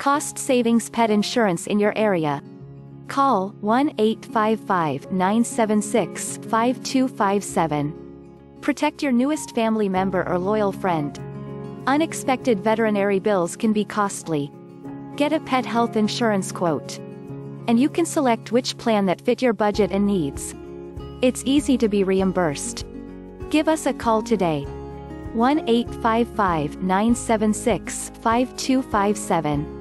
Cost savings pet insurance in your area. Call 1 855 976 5257. Protect your newest family member or loyal friend. Unexpected veterinary bills can be costly. Get a pet health insurance quote. And you can select which plan that fit your budget and needs. It's easy to be reimbursed. Give us a call today. 1 855 976 5257.